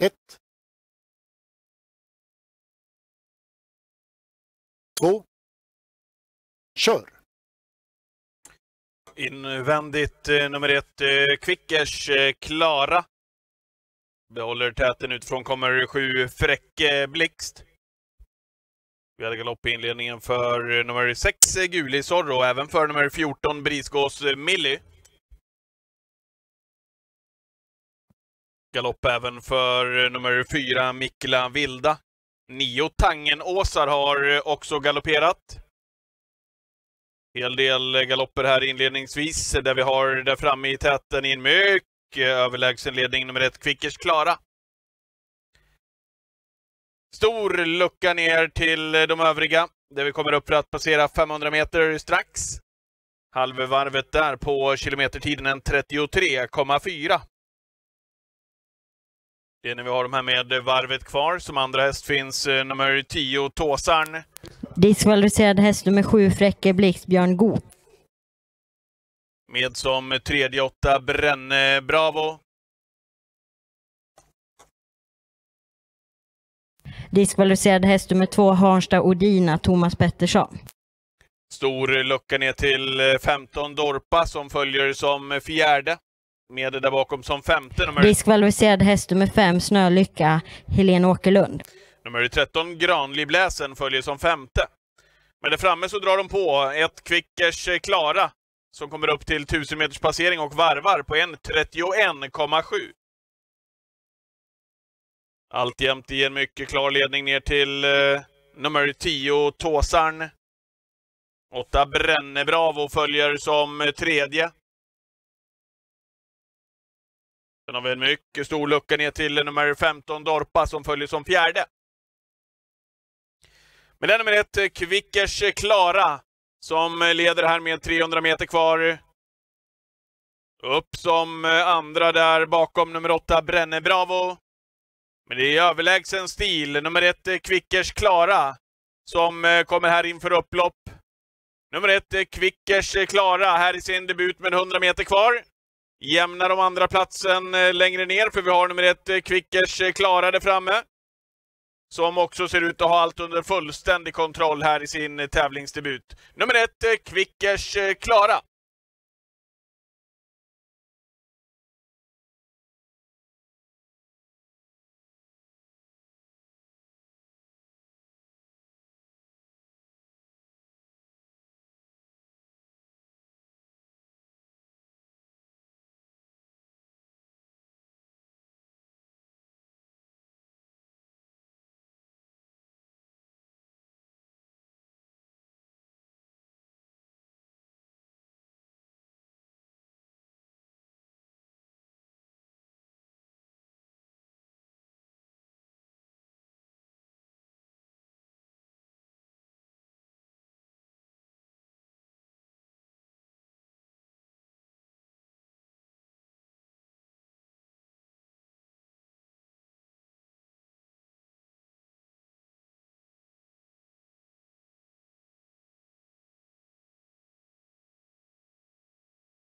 Ett. Två. Kör! Invändigt eh, nummer ett, eh, Quickers Kvickers Klara. Behåller täten utifrån, kommer sju Fräcke Blixt. Vi hade galopp i inledningen för nummer sex Guli Zorro och även för nummer 14 Brisgås Millie. Galopp även för eh, nummer fyra Mikla Vilda. Nio Tangen-Åsar har eh, också galopperat. Hel del eh, galopper här inledningsvis, där vi har där framme i täten i en mycket överlägsen ledning nummer ett, Kvickers Klara. Stor lucka ner till de övriga, där vi kommer upp för att passera 500 meter strax. Halvvarvet där på kilometertiden en 33,4. Det är när vi har de här med varvet kvar. Som andra häst finns eh, nummer 10, Tåsarn. Diskvalificerad häst nummer sju, Fräcke Blixt, Björn Goop. Med som tredje åtta Brenne Bravo. Diskvalificerad häst nummer två, Harnstad Odina, Thomas Pettersson. Stor lucka ner till eh, 15 Dorpa som följer som fjärde. Med där bakom som femte nummer, Diskvalificerad häst nummer fem, Snölycka, Helene Åkerlund. nummer 13 Granlibläsen följer som femte. Men där framme så drar de på ett Kvickers eh, Klara som kommer upp till 1000 meters passering och varvar på en 31,7. Alltjämt i en mycket klar ledning ner till eh, nummer 10 Tåsarn. Åtta Brenne Bravo följer som eh, tredje. Sen har vi en mycket stor lucka ner till nummer 15 Dorpa som följer som fjärde. Men det nummer ett, Kvickers Klara, som leder här med 300 meter kvar. Upp som andra där bakom nummer åtta, Brenne Bravo. Men det är överlägsen stil. Nummer ett, Kvickers Klara, som kommer här inför upplopp. Nummer ett, Kvickers Klara, här i sin debut med 100 meter kvar. Jämnar de andra platsen eh, längre ner, för vi har nummer ett, Quickers Kvickers eh, Klara där framme som också ser ut att ha allt under fullständig kontroll här i sin tävlingsdebut. Nummer ett, Quickers Kvickers Klara.